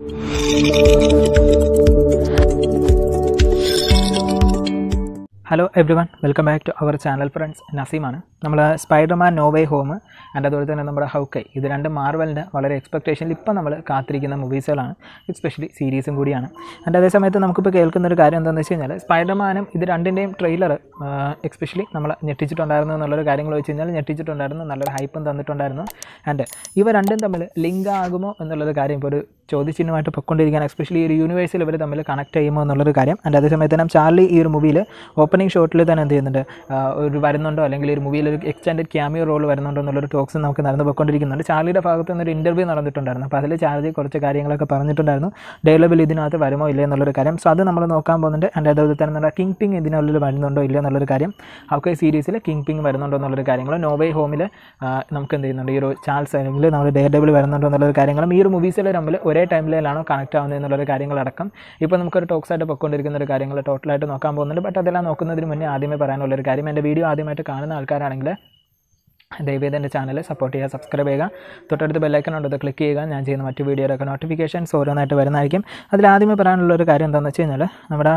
you hello everyone welcome back to our channel friends നസീമാണ് നമ്മൾ Spiderman no way home and അതുപോലെ തന്നെ നമ്മുടെ ഹൗക്കൈ ഇത് രണ്ട് മാർവലിന്റെ വളരെ എക്സ്പെക്റ്റേഷനിൽ ഇപ്പോൾ നമ്മൾ കാത്തിരിക്കുന്ന മൂവീസുകളാണ് എസ്പെഷ്യലി സീരീസും കൂടിയാണ്. ആൻഡ് അതേ സമയത്ത് നമുക്കിപ്പോൾ കേൾക്കുന്ന ഒരു കാര്യം എന്താണെന്ന് വെച്ച് കഴിഞ്ഞാൽ സ്പൈഡർമാനും ഇത് രണ്ടിന്റെയും ട്രെയിലർ എക്സ്പെഷ്യലി നമ്മൾ ഞെട്ടിച്ചിട്ടുണ്ടായിരുന്നു എന്നുള്ളൊരു കാര്യങ്ങൾ വെച്ച് കഴിഞ്ഞാൽ ഞെട്ടിച്ചിട്ടുണ്ടായിരുന്നു നല്ലൊരു ഹൈപ്പും തന്നിട്ടുണ്ടായിരുന്നു. ആൻഡ് ഇവ രണ്ടും തമ്മിൽ ലിങ്ക് ആകുമോ എന്നുള്ളൊരു കാര്യം ഇപ്പോൾ ഒരു ചോദ്യചിഹ്നമായിട്ട് പൊയ്ക്കൊണ്ടിരിക്കുകയാണ്. എസ്പെഷ്യലി ഈ ഒരു യൂണിവേഴ്സിൽ ഇവർ തമ്മിൽ കണക്ട് ചെയ്യുമോ എന്നുള്ളൊരു കാര്യം. ആൻഡ് അതേസമയത്ത് തന്നെ ചാർലി ഈ ഒരു മൂവിയിൽ ഓപ്പണിംഗ് ഷോട്ടിൽ തന്നെ എന്ത് ചെയ്യുന്നുണ്ട്? ഒരു വരുന്നുണ്ടോ? അല്ലെങ്കിൽ ഒരു മൂവിയിൽ ഒരു എക്സ്റ്റൻഡഡ് ക്യാമിയോ റോൾ വരുന്നുണ്ടോ എന്നുള്ളൊരു ടോക്സ് നമുക്ക് നടന്നു പോയിക്കൊണ്ടിരിക്കുന്നുണ്ട്. ചാർലിയുടെ ഭാഗത്ത് നിന്നൊരു ഇന്റർവ്യൂ നടന്നിട്ടുണ്ടായിരുന്നു. അപ്പോൾ അതിൽ ചാർലി കുറച്ച് കാര്യങ്ങളൊക്കെ പറഞ്ഞിട്ടുണ്ടായിരുന്നു. ഡെവലബിൾ ഇതിനകത്ത് വരുമോ ഇല്ലേ എന്നുള്ളൊരു കാര്യം. സോ അത് നമ്മൾ നോക്കാൻ പോകുന്നുണ്ട്. ആൻഡ് അതുപോലെ തന്നെ നമ്മുടെ കിങ് പിങ് ഇതിനുള്ളിൽ വരുന്നുണ്ടോ ഇല്ലേ എന്നുള്ളൊരു കാര്യം. ഹൗക്കെ സീരീസിൽ കിങ് പിങ് വരുന്നുണ്ടോ എന്നുള്ളൊരു കാര്യങ്ങൾ നോവേ ഹോമിൽ നമുക്ക് എന്ത് ചെയ്യുന്നുണ്ട്? ഈ ഒരു ചാൾസ് അല്ലെങ്കിൽ നമ്മൾ ഡേ ഡബിൾ വരുന്നുണ്ടോ എന്നുള്ളൊരു കാര്യങ്ങളും ഈ ഒരു മൂവീസിൽ തമ്മിൽ ഒരേ ടൈമിലാണോ കണക്ട് ആവുന്നത് എന്നുള്ളൊരു കാര്യങ്ങളടക്കം. ഇപ്പോൾ നമുക്കൊരു ടോക്സ് ആയിട്ട് പൊയ്ക്കൊണ്ടിരിക്കുന്ന ഒരു കാര്യങ്ങൾ ടോട്ടലായിട്ട് നോക്കാൻ പോകുന്നുണ്ട്. ബട്ട് അതെല്ലാം നോക്കുന്നതിന് മുന്നേ ആദ്യമേ പറയാനുള്ളൊരു കാര്യം എന്റെ വീഡിയോ ആദ്യമായിട്ട് കാണുന്ന ആൾക്കാരാണെങ്കിൽ ദയവേദ എന്റെ ചാനൽ സപ്പോർട്ട് ചെയ്യുക സബ്സ്ക്രൈബ് ചെയ്യുക. തൊട്ടടുത്ത് ബെല്ലൈക്കൺ ഉണ്ട് അത് ക്ലിക്ക് ചെയ്യുക. ഞാൻ ചെയ്യുന്ന മറ്റു വീഡിയോയിലൊക്കെ നോട്ടിഫിക്കേഷൻസ് ഓരോന്നായിട്ട് വരുന്നതായിരിക്കും. അതിൽ ആദ്യമേ പറയാനുള്ള ഒരു കാര്യം എന്താണെന്ന് വെച്ച് കഴിഞ്ഞാൽ നമ്മുടെ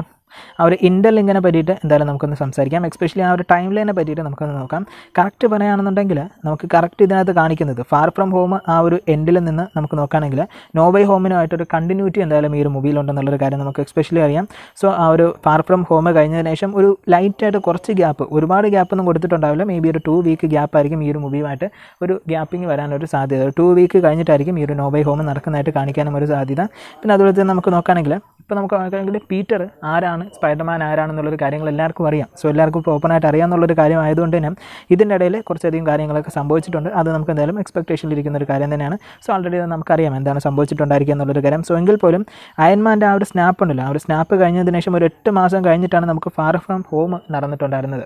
ആ ഒരു ഇന്റർലിങ്കിനെ പറ്റിയിട്ട് എന്തായാലും നമുക്കൊന്ന് സംസാരിക്കാം. എക്സ്പെഷ്യലി ആ ഒരു ടൈം ലൈനെ പറ്റിയിട്ട് നമുക്കൊന്ന് നോക്കാം. കറക്റ്റ് പറയുകയാണെന്നുണ്ടെങ്കിൽ നമുക്ക് കറക്റ്റ് ഇതിനകത്ത് കാണിക്കുന്നത് ഫാർ ഫ്രം ഹോം ആ ഒരു എൻഡിൽ നിന്ന് നമുക്ക് നോക്കുകയാണെങ്കിൽ നോവൈ ഹോമിനുമായിട്ടൊരു കണ്ടിന്യൂറ്റി എന്തായാലും ഈ ഒരു മൂവിയിലുണ്ടെന്നുള്ളൊരു കാര്യം നമുക്ക് എക്സ്പെഷ്യലി അറിയാം. സോ ആ ഒരു ഫാർ ഫ്രം ഹോം കഴിഞ്ഞതിന് ശേഷം ഒരു ലൈറ്റായിട്ട് കുറച്ച് ഗ്യാപ്പ് ഒരുപാട് ഗ്യാപ്പൊന്നും കൊടുത്തിട്ടുണ്ടാവില്ല. മേ ബി ഒരു ടു വീക്ക് ഗ്യാപ്പ് ആയിരിക്കും ഈ ഒരു മൂവിയുമായിട്ട് ഒരു ഗ്യാപ്പിംഗ് വരാനൊരു സാധ്യത. ടു വീക്ക് കഴിഞ്ഞിട്ടായിരിക്കും ഈ ഒരു നോവൈ ഹോം നടക്കുന്നതായിട്ട് കാണിക്കാനും ഒരു സാധ്യത. പിന്നെ അതുപോലെ തന്നെ നമുക്ക് നോക്കുകയാണെങ്കിൽ ഇപ്പോൾ നമുക്ക് നോക്കുകയാണെങ്കിൽ പീറ്റർ ആരാണ്? സ്പൈഡർമാൻ ആരാണെന്നുള്ളൊരു കാര്യങ്ങൾ എല്ലാവർക്കും അറിയാം. സോ എല്ലാവർക്കും ഇപ്പോൾ ഓപ്പണായിട്ട് അറിയാമെന്നുള്ളൊരു കാര്യം ആയതുകൊണ്ട് തന്നെ ഇതിന്റെ ഇടയിൽ കുറച്ചധികം കാര്യങ്ങളൊക്കെ സംഭവിച്ചിട്ടുണ്ട്. അത് നമുക്ക് എന്തായാലും എക്സ്പെക്ടേഷനിൽ ഇരിക്കുന്ന ഒരു കാര്യം തന്നെയാണ്. സോ ഓൾറെഡി നമുക്കറിയാം എന്താണ് സംഭവിച്ചിട്ടുണ്ടായിരിക്കുക എന്നുള്ളൊരു കാര്യം. സോ എങ്കിൽ പോലും അയൻമാന്റെ ആ ഒരു സ്നാപ്പ് ഉണ്ടല്ലോ. ആ ഒരു സ്നാപ്പ് കഴിഞ്ഞതിന് ശേഷം ഒരു എട്ട് മാസം കഴിഞ്ഞിട്ടാണ് നമുക്ക് ഫാർ ഫ്രം ഹോം നടന്നിട്ടുണ്ടായിരുന്നത്.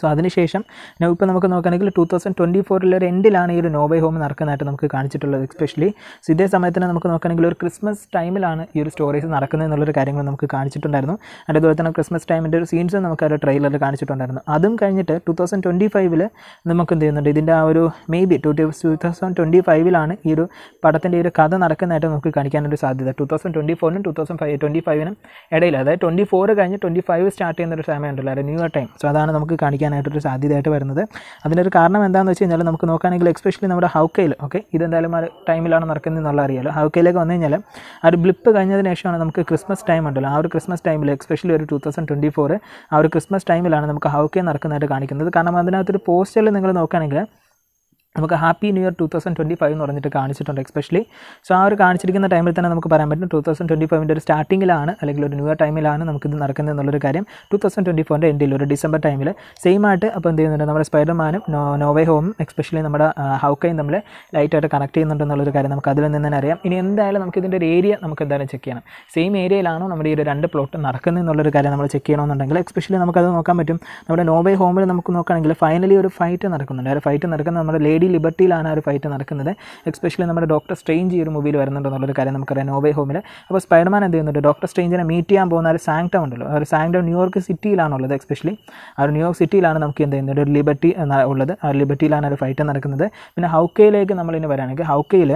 സോ അതിനുശേഷം ഇപ്പോൾ നമുക്ക് നോക്കുകയാണെങ്കിൽ ടൂ തൗസൻഡ് ട്വന്റി ഫോറിലെ ഒരു എൻഡിലാണ് ഈ ഒരു നോവേ ഹോം നടക്കുന്നതായിട്ട് നമുക്ക് കാണിച്ചിട്ടുള്ളത് എസ്പെഷ്യലി സോ ഇതേ സമയത്തിന് നമുക്ക് നോക്കുകയാണെങ്കിൽ ഒരു ക്രിസ്മസ് ടൈമിലാണ് ഈ ഒരു സ്റ്റോറീസ് നടക്കുന്നത് എന്നുള്ളൊരു കാര്യങ്ങൾ നമുക്ക് കാണിച്ചിട്ടുണ്ടായിരുന്നു. അതുപോലെ തന്നെ ക്രിസ്മസ് ടൈമിന്റെ ഒരു സീൻസ് നമുക്ക് ആ ഒരു ട്രെയിലറിൽ കാണിച്ചിട്ടുണ്ടായിരുന്നു. അതും കഴിഞ്ഞിട്ട് ടൂ തൗസൻഡ് ട്വന്റി ഫൈവിൽ നമുക്ക് എന്ത് ചെയ്യുന്നുണ്ട്? ഇതിന്റെ ആ ഒരു maybe two two thousand twenty ഫൈവിലാണ് ഈ ഒരു പടത്തിന്റെ ഒരു കഥ നടക്കുന്നതായിട്ട് നമുക്ക് കാണിക്കാനൊരു സാധ്യത. ടു തൗസൻഡ് ട്വന്റി ഫോറിനും ടു തൗസൻഡ് ഫൈവ് ട്വന്റി ഫൈവിനും ഇടയിൽ. അതായത് ട്വന്റി ഫോർ കഴിഞ്ഞ് ട്വന്റി ഫൈവ് സ്റ്റാർട്ട് ചെയ്യുന്ന ഒരു സമയമുണ്ടല്ലോ അതായത് ന്യൂ ഇയർ ടൈം സോ അതാണ് നമുക്ക് കാണിക്കാനായിട്ടൊരു സാധ്യതയായിട്ട് വരുന്നത്. അതിനൊരു കാരണം എന്താണെന്ന് വെച്ച് കഴിഞ്ഞാൽ നമുക്ക് നോക്കുകയാണെങ്കിൽ എക്സ്പെഷ്യലി നമ്മുടെ ഹൗക്കയിൽ ഓക്കെ ഇതെന്തായാലും ആ ടൈമിലാണ് നടക്കുന്നത് എന്നുള്ള അറിയാലോ. ഹൗക്കയിലേക്ക് വന്നു കഴിഞ്ഞാൽ ആ ഒരു ബ്ലിപ്പ് കഴിഞ്ഞതിന് ശേഷമാണ് നമുക്ക് ക്രിസ്മസ് ടൈം ഉണ്ടല്ലോ. ആ ഒരു ക്രിസ്മസ് ടൈമിൽ എക്സ്പെഷ്യലി ഒരു ടൂ തൗസൻഡ് ട്വന്റി ഫോർ ആ ഒരു ക്രിസ്മസ് ടൈമിലാണ് നമുക്ക് ഹൗക്കെ നടക്കുന്നതായിട്ട് കാണിക്കുന്നത്. കാരണം അതിനകത്തൊരു പോസ്റ്ററിൽ നിങ്ങൾ നോക്കുകയാണെങ്കിൽ നമുക്ക് happy new year two thousand twenty five എന്ന് പറഞ്ഞിട്ട് കാണിച്ചിട്ടുണ്ട് എക്സ്പെഷ്യലി സോ ആ ഒരു കാണിച്ചിരിക്കുന്ന ടൈമിൽ തന്നെ നമുക്ക് പറയാൻ പറ്റും ടു തൗസൻഡ് ട്വന്റി ഫൈവിന്റെ ഒരു സ്റ്റാർട്ടിങ്ങിലാണ് അല്ലെങ്കിൽ ഒരു ന്യൂ ഇയർ ടൈമിലാണ് നമുക്കിത് നടക്കുന്നത് എന്നുള്ളൊരു കാര്യം ടു തൗസൻഡ് ട്വന്റി ഫോറിന്റെ എൻഡിൽ ഒരു ഡിസംബർ ടൈമിൽ സെയിം ആയിട്ട് അപ്പോൾ എന്ത് ചെയ്യുന്നുണ്ട്? നമ്മുടെ സ്പൈഡർമാനും നോവേ ഹോമും എക്സ്പെഷ്യലി നമ്മുടെ ഹൗക്കയും തമ്മിൽ ലൈറ്റായിട്ട് കണക്ട് ചെയ്യുന്നുണ്ട് എന്നുള്ളൊരു കാര്യം നമുക്ക് അതിൽ നിന്ന് തന്നെ അറിയാം. ഇനി എന്തായാലും നമുക്ക് ഇതിന്റെ ഒരു ഏരിയ നമുക്ക് എന്തായാലും ചെക്ക് ചെയ്യണം. സെയിം ഏരിയയിലാണോ നമ്മുടെ ഈ ഒരു രണ്ട് പ്ലോട്ട് നടക്കുന്നത് എന്നുള്ളൊരു കാര്യം നമ്മൾ ചെക്ക് ചെയ്യണമെന്നുണ്ടെങ്കിൽ എക്സ്പെഷ്യലി നമുക്കത് നോക്കാൻ പറ്റും. നമ്മുടെ നോവേ ഹോമിൽ നമുക്ക് നോക്കുകയാണെങ്കിൽ ഫൈനലി ഒരു ഫൈറ്റ് നടക്കുന്നുണ്ട്. ആ ഒരു ഫൈറ്റ് നടക്കുന്നത് നമ്മുടെ ലേഡി ലിബർട്ടിയിലാണ് ആ ഒരു ഫൈറ്റ് നടക്കുന്നത്. എക്സ്പെഷ്യലി നമ്മുടെ ഡോക്ടർ സ്ട്രെയിഞ്ച് ഈ ഒരു മൂവിയിൽ വരുന്നുണ്ടെന്നുള്ളൊരു കാര്യം നമുക്കറിയാം നോവേ ഹോമിൽ അപ്പോൾ സ്പൈഡർമാൻ എന്ത് ചെയ്യുന്നുണ്ട്? ഡോക്ടർ സ്ട്രെയിഞ്ചിനെ മീറ്റ് ചെയ്യാൻ പോകുന്ന ഒരു സാങ്ടം ഉണ്ടല്ലോ. ഒരു സാങ്ടം ന്യൂയോർക്ക് സിറ്റിയിലാണുള്ളത് എക്സ്പെഷ്യലി ആ ഒരു ന്യൂയോർക്ക് സിറ്റിയിലാണ് നമുക്ക് എന്ത് ചെയ്യുന്നത്? ഒരു ലിബർട്ടി ഉള്ളത്. ആ ലിബർട്ടിയിലാണ് ഒരു ഫൈറ്റ് നടക്കുന്നത്. പിന്നെ ഹൗക്കയിലേക്ക് നമ്മളിനി വരാണെങ്കിൽ ഹൗക്കയിൽ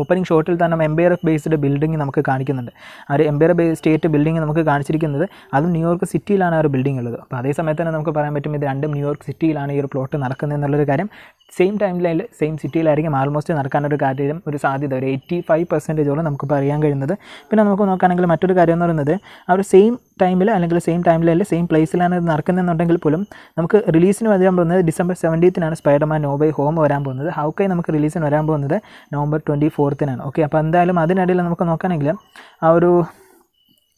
ഓപ്പണിംഗ് ഷോട്ടിൽ തന്നെ എംപയർ ബേസ്ഡ് ബിൽഡിംഗ് നമുക്ക് കാണിക്കുന്നുണ്ട്. ആ ഒരു എംപയർ ബേസ് സ്റ്റേറ്റ് ബിൽഡിംഗ് നമുക്ക് കാണിച്ചിരിക്കുന്നത് അതും ന്യൂയോർക്ക് സിറ്റിയിലാണ് ആ ഒരു ബിൽഡിംഗ് ഉള്ളത്. അപ്പോൾ അതേ സമയത്ത് തന്നെ നമുക്ക് പറയാൻ പറ്റും ഇത് രണ്ടും ന്യൂയോർക്ക് സിറ്റിയിലാണ് ഈ ഒരു പ്ലോട്ട് നടക്കുന്നത് എന്നുള്ളൊരു കാര്യം. സെയിം ടൈമിലൈനിൽ സെയിം സിറ്റിയിലായിരിക്കും ആൾമോസ്റ്റ് നടക്കാനൊരു കാര്യം ഒരു സാധ്യത. ഒരു എയ്റ്റി ഫൈവ് പെർസെന്റേജോളം നമുക്ക് പറയാൻ കഴിയുന്നത്. പിന്നെ നമുക്ക് നോക്കുകയാണെങ്കിൽ മറ്റൊരു കാര്യം എന്ന് പറയുന്നത് ആ ഒരു സെയിം ടൈമിൽ അല്ലെങ്കിൽ സെയിം ടൈമിൽ അല്ലെങ്കിൽ സെയിം പ്ലേസിലാണ് ഇത് നടക്കുന്നതെന്നുണ്ടെങ്കിൽ പോലും നമുക്ക് റിലീസിന് വരാൻ പോകുന്നത് ഡിസംബർ സെവന്റീത്തിനാണ് സ്പൈഡർമാൻ നോബൈ ഹോം വരാൻ പോകുന്നത്. ഹൗക്കൈ നമുക്ക് റിലീസിന് വരാൻ പോകുന്നത് നവംബർ ട്വന്റി ഫോർത്തിനാണ് ഓക്കെ അപ്പോൾ എന്തായാലും അതിനിടയിൽ നമുക്ക് നോക്കുകയാണെങ്കിൽ ആ ഒരു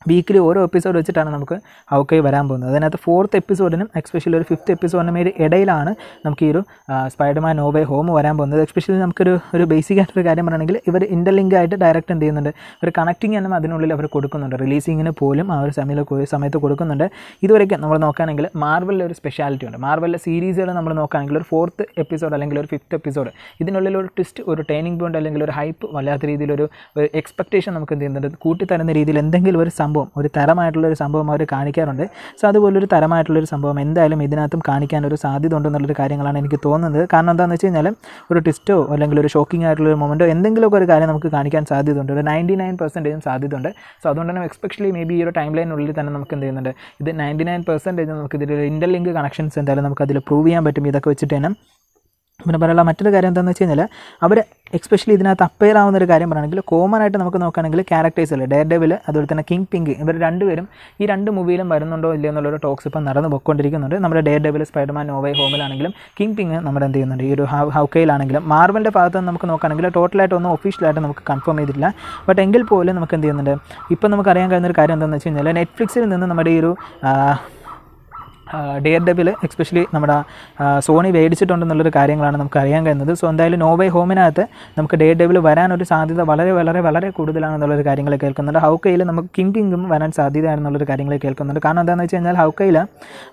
വീക്കിലി ഓരോ എപ്പിസോഡ് വെച്ചിട്ടാണ് നമുക്ക് ഹൗക്കൈ വരാൻ പോകുന്നത്. അതിനകത്ത് ഫോർത്ത് എപ്പിസോഡിനും എക്സ്പെഷ്യലി ഒരു ഫിഫ്ത്ത് എപ്പിസോഡിനും ഇടയിലാണ് നമുക്ക് ഈ ഒരു സ്പൈഡർമാൻ നോവേ ഹോം വരാൻ പോകുന്നത്. എക്സ്പെഷ്യലി നമുക്കൊരു ഒരു ബേസിക് ആയിട്ടൊരു കാര്യം പറയുകയാണെങ്കിൽ ഇവർ ഇന്റർലിങ്ക് ആയിട്ട് ഡയറക്റ്റ് എന്ത് ചെയ്യുന്നുണ്ട്? ഒരു കണക്റ്റിംഗ് എന്നും അതിനുള്ളിൽ അവർ കൊടുക്കുന്നുണ്ട്. റിലീസിങ്ങിന് പോലും ആ ഒരു സമയത്ത് സമയത്ത് കൊടുക്കുന്നുണ്ട്. ഇതുവരെയൊക്കെ നമ്മൾ നോക്കുകയാണെങ്കിൽ മാർവലിലെ ഒരു സ്പെഷ്യാലിറ്റി ഉണ്ട്. മാർവലിലെ സീരീസുകൾ നമ്മൾ നോക്കുകയാണെങ്കിൽ ഒരു ഫോർത്ത് എപ്പിസോഡ് അല്ലെങ്കിൽ ഒരു ഫിഫ്ത്ത് എപ്പിസോഡ് ഇതിനുള്ളിൽ ഒരു ട്വിസ്റ്റ് ഒരു ടേണിംഗ് പോയിന്റ് അല്ലെങ്കിൽ ഒരു ഹൈപ്പ് വല്ലാത്ത രീതിയിലൊരു ഒരു എക്സ്പെക്ടേഷൻ നമുക്ക് എന്ത് ചെയ്യുന്നുണ്ട്? കൂട്ടിത്തരുന്ന രീതിയിൽ എന്തെങ്കിലും ഒരു സംഭവം ഒരു തരമായിട്ടുള്ളൊരു സംഭവം അവർ കാണിക്കാറുണ്ട്. സോ അതുപോലൊരു തരമായിട്ടുള്ളൊരു സംഭവം എന്തായാലും ഇതിനകത്തും കാണിക്കാൻ ഒരു സാധ്യത ഉണ്ടെന്നുള്ളൊരു കാര്യങ്ങളാണ് എനിക്ക് തോന്നുന്നത്. കാരണം എന്താണെന്ന് വെച്ച് കഴിഞ്ഞാൽ ഒരു ട്വിസ്റ്റോ അല്ലെങ്കിൽ ഒരു ഷോക്കിംഗ് ആയിട്ടുള്ള ഒരു മൊമെന്റോ എന്തെങ്കിലുമൊക്കെ ഒരു കാര്യം നമുക്ക് കാണിക്കാൻ സാധ്യതയുണ്ട്. ഒരു നയന്റി നയൻ പെർസെന്റേജും സാധ്യതയുണ്ട്. സോ അതുകൊണ്ട് തന്നെ എക്സ്പെഷ്യലി മേ ബി ഈ ഒരു ടൈം ലൈനുള്ളിൽ തന്നെ നമുക്ക് എന്ത് ചെയ്യുന്നുണ്ട്? ഇത് നയന്റി നയൻ പെർസെന്റേജ് നമുക്ക് ഇതിൽ ഇന്റർലിങ്ക് കണക്ഷൻസ് എന്തായാലും നമുക്ക് അതിൽ പ്രൂവ് ചെയ്യാൻ പറ്റും. ഇതൊക്കെ വെച്ചിട്ട് തന്നെ പിന്നെ പറയാനുള്ള മറ്റൊരു കാര്യം എന്താണെന്ന് വെച്ച് കഴിഞ്ഞാൽ അവർ എക്സ്പെഷ്യലി ഇതിനകത്ത് അപ്പയർ ആവുന്ന ഒരു കാര്യം പറയുകയാണെങ്കിൽ കോമൺ ആയിട്ട് നമുക്ക് നോക്കുകയാണെങ്കിൽ ക്യാരക്ടേഴ്സ് അല്ലേ? ഡെയർ ഡെവിൽ അതുപോലെ തന്നെ കിങ് പിങ്ക് ഇവർ രണ്ടുപേരും ഈ രണ്ട് മൂവിയിലും വരുന്നുണ്ടോ ഇല്ലയോ എന്നുള്ളൊരു ടോക്സ് ഇപ്പം നടന്നു പോയിക്കൊണ്ടിരിക്കുന്നുണ്ട് നമ്മുടെ ഡെയർ ഡെവിൽ സ്പൈഡർമാൻ നോവേ ഹോമിലാണെങ്കിലും കിങ് പിങ് നമ്മുടെ എന്ത് ചെയ്യുന്നുണ്ട്? ഈ ഒരു ഹൗക്കയിലാണെങ്കിലും മാർവലിന്റെ ഭാഗത്ത് നിന്ന് നമുക്ക് നോക്കുകയാണെങ്കിൽ ടോട്ടലായിട്ട് ഒന്നും ഒഫീഷ്യലായിട്ട് നമുക്ക് കൺഫേം ചെയ്തിട്ടില്ല. ബട്ട് എങ്കിൽ പോലും നമുക്ക് എന്ത് ചെയ്യുന്നുണ്ട്? ഇപ്പം നമുക്ക് അറിയാൻ കഴിയുന്ന ഒരു കാര്യം എന്താണെന്ന് വെച്ച് കഴിഞ്ഞാൽ നെറ്റ്ഫ്ലിക്സിൽ നിന്ന് നമ്മുടെ ഈ ഒരു ഡെയർ ഡെബിൽ എക്സ്പെഷ്യലി നമ്മുടെ സോണി മേടിച്ചിട്ടുണ്ടെന്നുള്ളൊരു കാര്യങ്ങളാണ് നമുക്ക് അറിയാൻ കഴിയുന്നത്. സോ എന്തായാലും നോവേ ഹോമിനകത്ത് നമുക്ക് ഡെയർ ഡെബിൽ വരാനൊരു സാധ്യത വളരെ വളരെ വളരെ കൂടുതലാണെന്നുള്ളൊരു കാര്യങ്ങൾ കേൾക്കുന്നുണ്ട്. ഹൗക്കയിൽ നമുക്ക് കിങ് കിങ്ങും വരാൻ സാധ്യതയാണെന്നുള്ളൊരു കാര്യങ്ങൾ കേൾക്കുന്നുണ്ട്. കാരണം എന്താണെന്ന് വെച്ച് കഴിഞ്ഞാൽ ഹൗക്കയിൽ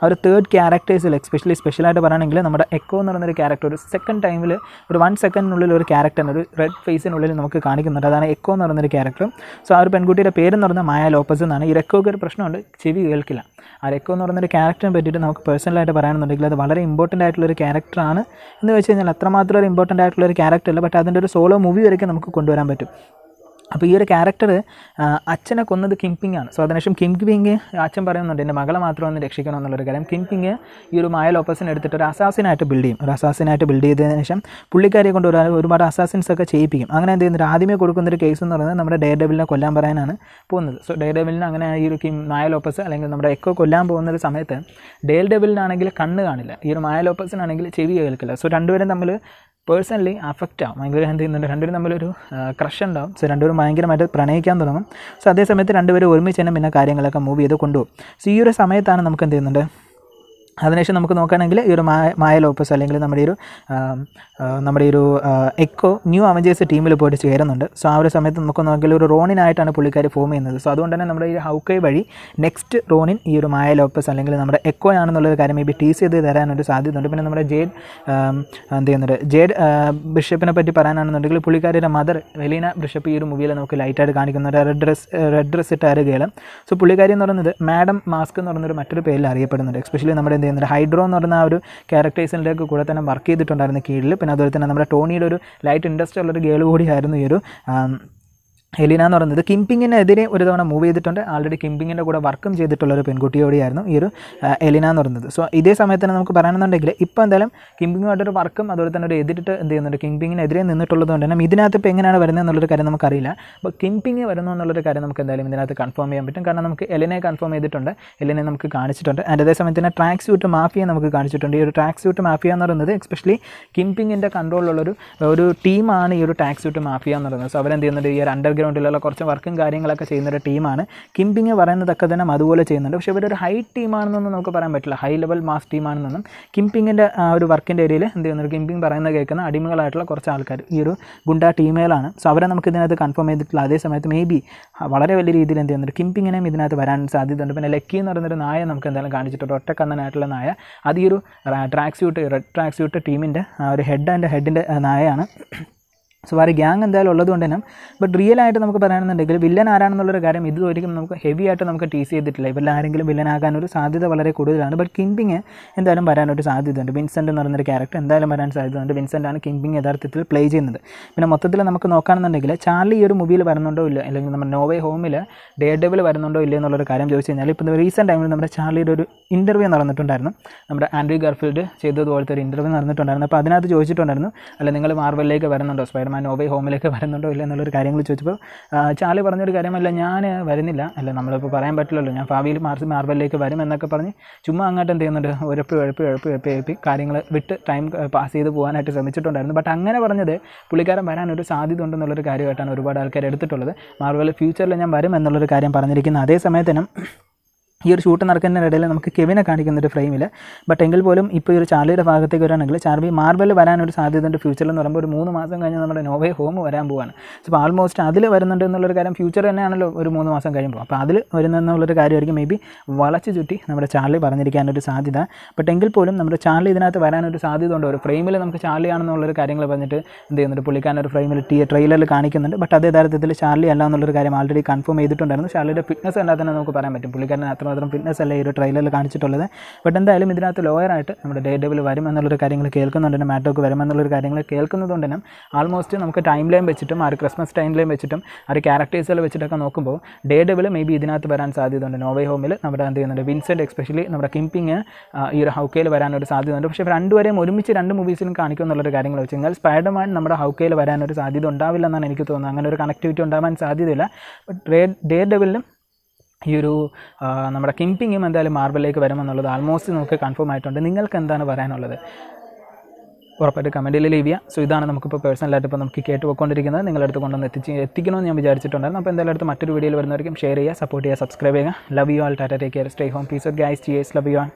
അവർ തേർഡ് ക്യാരക്ടേഴ്സിൽ എക്സ്പെഷ്യലി സ്പെഷ്യലായിട്ട് പറയുകയാണെങ്കിൽ നമ്മുടെ എക്കോ എന്ന് പറയുന്നൊരു ക്യാരക്ടർ ഒരു സെക്കൻഡ് ടൈമിൽ ഒരു വൺ സെക്കൻഡിനുള്ളിൽ ഒരു ക്യാരക്ടർ ഒരു റെഡ് ഫേസിനുള്ളിൽ നമുക്ക് കാണിക്കുന്നുണ്ട്. അതാണ് എക്കോ എന്ന് പറയുന്നൊരു ക്യാരക്ടർ സോ ആ ഒരു പെൺകുട്ടിയുടെ പേരെന്ന് പറഞ്ഞാൽ മായ ലോപ്പസ് എന്നാണ്. ഈ എക്കോക്ക് ഒരു പ്രശ്നമുണ്ട്. ചെവി കേൾക്കില്ല. ആ എക്കോ എന്ന് പറയുന്നൊരു ക്യാരക്ടറിനെ പറ്റിയിട്ട് നമുക്ക് പേഴ്സണലായിട്ട് പറയാണെന്നുണ്ടെങ്കിൽ അത് വളരെ ഇമ്പോർട്ടന്റ് ആയിട്ടുള്ളൊരു ക്യാരക്ടറാണ് എന്ന് വെച്ച് കഴിഞ്ഞാൽ അത്രമാത്രം ഒരു ഇമ്പോർട്ടന്റ് ആയിട്ടുള്ള ഒരു ക്യാരക്ടർ അല്ല. ബട്ട് അതിന്റെ ഒരു സോളോ മൂവി വരെയൊക്കെ നമുക്ക് കൊണ്ടുവരാൻ പറ്റും. അപ്പോൾ ഈ ഒരു ക്യാരക്ടർ അച്ഛനെ കൊന്നത് കിംപിങ് പിങ് ആണ്. സോ അതിനുശേഷം കിം പിങ് അച്ഛൻ പറയുന്നുണ്ട് എന്റെ മകളെ മാത്രം ഒന്ന് രക്ഷിക്കണം എന്നുള്ളൊരു കാര്യം. കിംപിങ് പിങ് ഈ ഒരു മായ ലോപ്പസിനെ എടുത്തിട്ട് ഒരു അസാസിനായിട്ട് ബിൽഡ് ചെയ്യും. ഒരു അസാസിനായിട്ട് ബിൽഡ് ചെയ്തതിന് ശേഷം പുള്ളിക്കാരെ കൊണ്ട് ഒരു ഒരുപാട് അസാസിൻസ് ഒക്കെ ചെയ്യിപ്പിക്കും. അങ്ങനെ എന്ത് ചെയ്യുന്നത് ആദ്യമേ കൊടുക്കുന്ന ഒരു കേസ് എന്ന് പറയുന്നത് നമ്മുടെ ഡേ ഡെവിലിനെ കൊല്ലാൻ പറയാനാണ് പോകുന്നത്. സോ ഡേ ഡെബിളിന് അങ്ങനെ ഈ ഒരു കിം മായ ലോപ്പസ് അല്ലെങ്കിൽ നമ്മുടെ എക്കോ കൊല്ലാൻ പോകുന്ന ഒരു സമയത്ത് ഡേൽ ഡെബിളിനാണെങ്കിൽ കണ്ണ് കാണില്ല. ഈ ഒരു മായ ലോപ്പസിനാണെങ്കിൽ ചെവി കേൾക്കില്ല. സോ രണ്ടുപേരും തമ്മിൽ പേഴ്സണലി അഫക്റ്റ് ആവും ഭയങ്കര എന്ത് ചെയ്യുന്നുണ്ട്? രണ്ടുപേരും തമ്മിലൊരു ക്രഷ് ഉണ്ടാവും. സോ രണ്ടുപേരും ഭയങ്കരമായിട്ട് പ്രണയിക്കാൻ തുടങ്ങും. സോ അതേ സമയത്ത് രണ്ടുപേരും ഒരുമിച്ച് തന്നെ പിന്നെ കാര്യങ്ങളൊക്കെ മൂവ് ചെയ്ത് കൊണ്ടുപോകും. സോ ഈ ഒരു സമയത്താണ് നമുക്ക് എന്ത് ചെയ്യുന്നുണ്ട്? അതിനുശേഷം നമുക്ക് നോക്കുകയാണെങ്കിൽ ഈ ഒരു മായ മായ ലോപ്പസ് അല്ലെങ്കിൽ നമ്മുടെ ഒരു നമ്മുടെ ഒരു എക്കോ ന്യൂ അവഞ്ചേഴ്സ് ടീമിൽ പോയിട്ട് ചേരുന്നുണ്ട്. സോ ആ ഒരു സമയത്ത് നമുക്ക് നോക്കിയാൽ ഒരു റോണിനായിട്ടാണ് പുള്ളിക്കാർ ഫോം ചെയ്യുന്നത്. സോ അതുകൊണ്ട് തന്നെ നമ്മുടെ ഈ ഹൗക്കൈ വഴി നെക്സ്റ്റ് റോണിൻ ഈ ഒരു മായ ലോപ്പസ് അല്ലെങ്കിൽ നമ്മുടെ എക്കോ ആണെന്നുള്ളൊരു കാര്യം മേ ബി ടീസ് ചെയ്ത് തരാനൊരു സാധ്യതയുണ്ട്. പിന്നെ നമ്മുടെ ജേഡ് എന്ത് ചെയ്യുന്നുണ്ട്? ജേഡ് ബിഷപ്പിനെ പറ്റി പറയാനാണെന്നുണ്ടെങ്കിൽ പുള്ളിക്കാരുടെ മദർ വെലീന ബിഷപ്പ് ഈ ഒരു മൂവിയിൽ നമുക്ക് ലൈറ്റായിട്ട് കാണിക്കുന്ന. ഒരു റെഡ് ഡ്രസ് റെഡ് ഡ്രസ് ഇട്ട സോ പുള്ളിക്കാരി എന്ന് പറയുന്നത് മാഡം മാസ്ക് എന്ന് പറയുന്നൊരു മറ്റൊരു പേരിൽ അറിയപ്പെടുന്നുണ്ട്. എസ്പെഷ്യലി നമ്മുടെ ചെയ്യുന്നുണ്ട്. ഹൈഡ്രോ എന്ന് പറയുന്ന ആ ഒരു ക്യാരക്ടേഴ്സിന്റെയൊക്കെ കൂടെ തന്നെ വർക്ക് ചെയ്തിട്ടുണ്ടായിരുന്നു കീഴിൽ പിന്നെ അതുപോലെ തന്നെ നമ്മുടെ ടോണിയുടെ ഒരു ലൈറ്റ് ഇൻഡസ്ട്രി ഉള്ളൊരു ഗേൾ കൂടിയായിരുന്നു ഈ ഒരു എലിന എന്ന് പറയുന്നത് കിംപിങ്ങിനെതിരെ ഒരു തവണ മൂവ് ചെയ്തിട്ടുണ്ട്. ആൾറെഡി കിംപിങ്ങിന്റെ കൂടെ വർക്കും ചെയ്തിട്ടുള്ള ഒരു പെൺകുട്ടിയോടെയായിരുന്നു ഈ ഒരു എലിന എന്ന് പറയുന്നത്. സോ ഇതേ സമയത്ത് തന്നെ നമുക്ക് പറയണമെന്നുണ്ടെങ്കിൽ ഇപ്പോൾ എന്തായാലും കിംപിങ്ങുമായിട്ടൊരു വർക്കും അതുപോലെ തന്നെ ഒരു എതിരിട്ട് എന്ത് ചെയ്യുന്നുണ്ട്? കിംപിങ്ങിനെതിരെ നിന്നിട്ടുള്ളത് കൊണ്ട് തന്നെ ഇതിനകത്ത് ഇപ്പോൾ എങ്ങനെയാണ് വരുന്നത് എന്നുള്ളൊരു കാര്യം നമുക്കറിയില്ല. അപ്പോൾ കിംപിങ് വരുന്നു എന്നുള്ളൊരു കാര്യം നമുക്ക് എന്തായാലും ഇതിനകത്ത് കൺഫേം ചെയ്യാൻ പറ്റും. കാരണം നമുക്ക് എലിനെ കൺഫേം ചെയ്തിട്ടുണ്ട്. എലിനെ നമുക്ക് കാണിച്ചിട്ടുണ്ട്. ആൻഡ് അതേ സമയത്ത് തന്നെ ട്രാക്ക് സ്യൂട്ട് മാഫിയ നമുക്ക് കാണിച്ചിട്ടുണ്ട്. ഈ ഒരു ട്രാക്ക് സ്യൂട്ട് മാഫിയ എന്ന് പറയുന്നത് എക്സ്പെഷ്യലി കിംപിങ്ങിന്റെ കൺട്രോളിലുള്ളൊരു ഒരു ടീമാണ് ഈ ഒരു ട്രാക്ക് സ്യൂട്ട് മാഫിയ എന്ന് പറയുന്നത്. സോ അവരെന്ത് ചെയ്യുന്നുണ്ട്? ഈ ഒരു അണ്ടർഗ്രൗണ്ടിലുള്ള കുറച്ച് വർക്കും കാര്യങ്ങളൊക്കെ ചെയ്യുന്ന ഒരു ടീമാണ് കിംപിങ് പറയുന്നതൊക്കെ തന്നെ അതുപോലെ ചെയ്യുന്നുണ്ട്. പക്ഷേ ഇവരൊരു ഹൈ ടീമാണെന്നൊന്നും നമുക്ക് പറയാൻ പറ്റില്ല. ഹൈ ലെവൽ മാസ് ടീമാണെന്നൊന്നും കിംപിങ്ങിന്റെ ആ ഒരു വർക്കിന്റെ ഏരിയയിൽ എന്ത് ചെയ്യുന്നുണ്ട്? കിംപിങ് പറയുന്നത് കേൾക്കുന്ന അടിമകളായിട്ടുള്ള കുറച്ച് ആൾക്കാർ ഈ ഒരു ഗുണ്ട ടീമേലാണ് സോ അവരെ നമുക്ക് ഇതിനകത്ത് കൺഫേം ചെയ്തിട്ടുള്ള അതേ സമയത്ത് മേ ബി വളരെ വലിയ രീതിയിൽ എന്ത് ചെയ്യുന്നുണ്ട്? കിംപിങ്ങിനെയും ഇതിനകത്ത് വരാൻ സാധ്യതയുണ്ട്. പിന്നെ ലക്കി എന്ന് പറയുന്നൊരു നായ നമുക്ക് എന്തായാലും കാണിച്ചിട്ടുണ്ട്. ഒറ്റക്കണ്ണനായിട്ടുള്ള നായ. അത് ഈ ഒരു ട്രാക്ക് സ്യൂട്ട് റെഡ് ട്രാക്സ്യൂട്ട് ടീമിന്റെ ആ ഒരു ഹെഡ് ആൻഡ് ഹെഡിന്റെ നായയാണ്. സോ ആ ഒരു ഗ്യാങ് എന്തായാലും ഉള്ളത് കൊണ്ട് തന്നെ. ബട്ട് റിയൽ ആയിട്ട് നമുക്ക് പറയുകയാണെന്നുണ്ടെങ്കിൽ വില്ലൻ ആരാണെന്നുള്ളൊരു കാര്യം ഇത് ഒരിക്കലും നമുക്ക് ഹെവി ആയിട്ട് നമുക്ക് ടീസ് ചെയ്തിട്ടില്ല. ഇവരിൽ ആരെങ്കിലും വില്ലൻ ആകാനൊരു സാധ്യത വളരെ കൂടുതലാണ്. ബട്ട് കിംപിങ് എന്തായാലും വരാനൊരു സാധ്യതയുണ്ട്. വിൻസെന്റ് എന്ന് പറയുന്നൊരു ക്യാരക്ടർ എന്തായാലും വരാൻ സാധ്യതയുണ്ട്. വിൻസെന്റ് ആണ് കിംപിങ് യഥാർത്ഥത്തിൽ പ്ലേ ചെയ്യുന്നത്. പിന്നെ മൊത്തത്തിൽ നമുക്ക് നോക്കുകയാണെന്നുണ്ടെങ്കിൽ ചാർലി ഈ ഒരു മൂവിയിൽ വരുന്നുണ്ടോ ഇല്ല? അല്ലെങ്കിൽ നമ്മുടെ നോവേ ഹോമിൽ ഡേ ഡെവിൽ വരുന്നുണ്ടോ ഇല്ല എന്നുള്ളൊരു കാര്യം ചോദിച്ചു കഴിഞ്ഞാൽ ഇപ്പോൾ റീസെന്റ് ടൈമിൽ നമ്മുടെ ചാർലിയുടെ ഒരു ഇന്റർവ്യൂ നടന്നിട്ടുണ്ടായിരുന്നു. നമ്മുടെ ആൻഡ്രി ഗർഫീൽഡ് ചെയ്തതുപോലത്തെ ഒരു ഇന്റർവ്യൂ നടന്നിട്ടുണ്ടായിരുന്നു. അപ്പോൾ അതിനകത്ത് ചോദിച്ചിട്ടുണ്ടായിരുന്നു അല്ല നിങ്ങൾ മാർവലിലേക്ക് വരുന്നുണ്ടോ? സ്പൈഡർമാൻ നോവേ ഹോമിലേക്ക് വരുന്നുണ്ടോ ഇല്ല എന്നുള്ളൊരു കാര്യങ്ങൾ ചോദിച്ചപ്പോൾ ആ, ചാർലി പറഞ്ഞൊരു കാര്യമല്ല ഞാൻ വരുന്നില്ല. അല്ല നമ്മളിപ്പോൾ പറയാൻ പറ്റില്ലല്ലോ. ഞാൻ ഭാവിയിൽ മാർസ് മാർബലിലേക്ക് വരും എന്നൊക്കെ പറഞ്ഞ് ചുമ്മാ അങ്ങോട്ട് എന്ത് ചെയ്യുന്നുണ്ട്? ഉഴപ്പ് ഉഴപ്പ് ഉഴപ്പ് ഉഴപ്പ് എഴുപ്പി കാര്യങ്ങൾ വിട്ട് ടൈം പാസ് ചെയ്ത് പോകാനായിട്ട് ശ്രമിച്ചിട്ടുണ്ടായിരുന്നു. ബട്ട് അങ്ങനെ പറഞ്ഞത് പുള്ളിക്കാരൻ വരാനൊരു സാധ്യത ഉണ്ടെന്നുള്ളൊരു കാര്യമായിട്ടാണ് ഒരുപാട് ആൾക്കാർ എടുത്തിട്ടുള്ളത്. മാർബൽ ഫ്യൂച്ചറിൽ ഞാൻ വരും എന്നുള്ളൊരു കാര്യം പറഞ്ഞിരിക്കുന്നത് അതേ സമയത്തിനും ഈ ഒരു ഷൂട്ട് നടക്കുന്നതിന്റെ ഇടയിൽ നമുക്ക് കെവിനെ കാണിക്കുന്ന ഒരു ഫ്രെയിമിൽ. ബട്ട് എങ്കിൽ പോലും ഇപ്പോൾ ഈ ഒരു ചാർലിയുടെ ഭാഗത്തേക്ക് വരികയാണെങ്കിൽ ചാർബി മാർബൽ വരാനൊരു സാധ്യതയുണ്ട് ഫ്യൂച്ചറിൽ എന്ന് പറയുമ്പോൾ ഒരു മൂന്ന് മാസം കഴിഞ്ഞ് നമ്മുടെ നോവേ ഹോം വരാൻ പോവാണ്. അപ്പോൾ ആൾമോസ്റ്റ് അതിൽ വരുന്നുണ്ട് എന്നുള്ളൊരു കാര്യം ഫ്യൂച്ചർ തന്നെയാണല്ലോ ഒരു മൂന്ന് മാസം കഴിയുമ്പോൾ. അപ്പോൾ അതിൽ വരുന്നെന്നുള്ളൊരു കാര്യമായിരിക്കും മേ ബി വളച്ചു ചുറ്റി നമ്മുടെ ചാർലി പറഞ്ഞിരിക്കാനൊരു സാധ്യത. ബട്ട് എങ്കിൽ പോലും നമ്മുടെ ചാർലി ഇതിനകത്ത് വരാനൊരു സാധ്യത ഉണ്ട് ഒരു ഫ്രെയിമിൽ നമുക്ക് ചാർലി ആണെന്നുള്ളൊരു കാര്യങ്ങൾ പറഞ്ഞിട്ട് എന്ത് ചെയ്യുന്നുണ്ട്? പുള്ളിക്കാരൻ ഒരു ഫ്രെയിമിൽ ടീ ട്രെയിലറിൽ കാണിക്കുന്നുണ്ട്. ബട്ട് അതേ തരത്തിൽ ചാർലി അല്ല എന്നുള്ളൊരു കാര്യം ആൾറെഡി കൺഫേം ചെയ്തിട്ടുണ്ടായിരുന്നു. ചാർലിയുടെ ഫിറ്റ്നസ് കണ്ടാൽ തന്നെ നമുക്ക് പറയാൻ പറ്റും. പുള്ളിക്കാരൻ അത്രമാത്രം ഫിറ്റ്നസ് അല്ലേ ഈ ഒരു ട്രെയിലറിൽ കാണിച്ചിട്ടുള്ളത്. ബട്ട് എന്തായാലും ഇതിനകത്ത് ലോയറായിട്ട് നമ്മുടെ ഡേ ഡബിൾ വരും എന്നുള്ളൊരു കാര്യങ്ങൾ കേൾക്കുന്നുണ്ട് തന്നെ മാറ്റോക്ക് വരും എന്നുള്ളൊരു കാര്യങ്ങൾ കേൾക്കുന്നതുകൊണ്ട് തന്നെ ആൾമോസ്റ്റ് നമുക്ക് ടൈം ലൈൻ വെച്ചിട്ടും ആ ഒരു ക്രിസ്മസ് ടൈം ലൈൻ വെച്ചിട്ടും ആ ഒരു ക്യാരക്ടേഴ്സുകൾ വെച്ചിട്ടൊക്കെ നോക്കുമ്പോൾ ഡേ ഡബിൾ മേ ബി ഇതിനകത്ത് വരാൻ സാധ്യതയുണ്ട്. നോവേ ഹോമിൽ നമ്മുടെ എന്ത് ചെയ്യുന്നുണ്ട്? വിൻസെന്റ് എക്സ്പെഷ്യലി നമ്മുടെ കിംപിങ് ഈ ഒരു ഹൗക്കയിൽ വരാനൊരു സാധ്യതയുണ്ട്. പക്ഷേ രണ്ടുപേരെയും ഒരുമിച്ച് രണ്ട് മൂവീസിലും കാണിക്കും എന്നുള്ളൊരു കാര്യങ്ങൾ വെച്ച് കഴിഞ്ഞാൽ സ്പൈഡർമാൻ നമ്മുടെ ഹൗക്കയിൽ വരാനൊരു സാധ്യത ഉണ്ടാവില്ല എന്നാണ് എനിക്ക് തോന്നുന്നത്. അങ്ങനെ ഒരു കണക്ടിവിറ്റി ഉണ്ടാവാൻ സാധ്യതയില്ല. ബട്ട് ഡേ ഡേ ഡെവിലും ഈ ഒരു നമ്മുടെ കിംപിങ്ങും എന്തായാലും മാർബിളിലേക്ക് വരുമെന്നുള്ളത് ആൾമോസ്റ്റ് നമുക്ക് കൺഫേം ആയിട്ടുണ്ട്. നിങ്ങൾക്ക് എന്താണ് പറയാനുള്ളത്? ഉറപ്പായിട്ട് കമന്റിൽ ലീവ് ചെയ്യുക സോ ഇതാണ് നമുക്കിപ്പോൾ പേഴ്സണലായിട്ട് ഇപ്പോൾ നമുക്ക് കേട്ട് പോയിക്കൊണ്ടിരിക്കുന്നത് നിങ്ങളുടെ അടുത്ത് കൊണ്ടുവന്ന് എത്തിച്ച് എത്തിക്കണമെന്ന് ഞാൻ വിചാരിച്ചിട്ടുണ്ടായിരുന്നു. അപ്പോൾ എന്തായാലും അടുത്ത് മറ്റൊരു വീഡിയോയിൽ വരുന്നവർക്കും ഷെയർ ചെയ്യുക സപ്പോർട്ട് ചെയ്യുക സബ്സ്ക്രൈബ് ചെയ്യുക. Love you all tata take care stay home peace guys yes love you all